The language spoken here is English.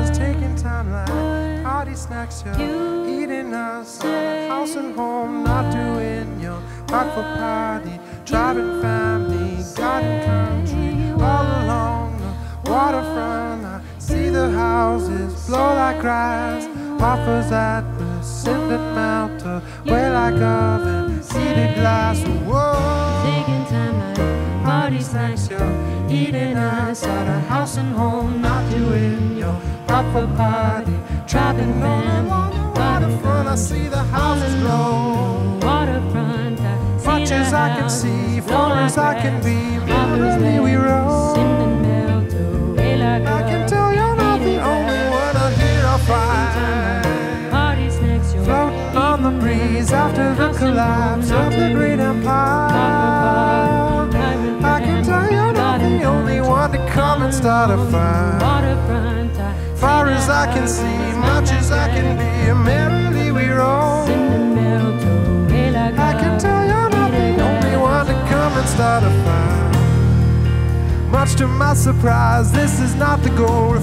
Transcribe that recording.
was taking time like party snacks, you're eating us house and home, not doing your part for party, driving family, garden country, all along the waterfront. I see the houses blow like grass, offers at the cinder melt away like oven, heated glass. Whoa. Taking time like party snacks, you're eating us at a house and home, not doing your part for party, driving family, the waterfront. I see the houses glow. waterfront. I Much as I can see, far as I can be, merrily we roll. cinnamon melt away like I can tell you're not the only one I hear I find. Party snacks, you're Float on the breeze after the collapse of the great empire. Come and start a fire. Far as I can see, much as I can be, merrily we roll. cinnamon melt away like I can tell you're not the only one to come and start a fire. Much to my surprise, this is not the goal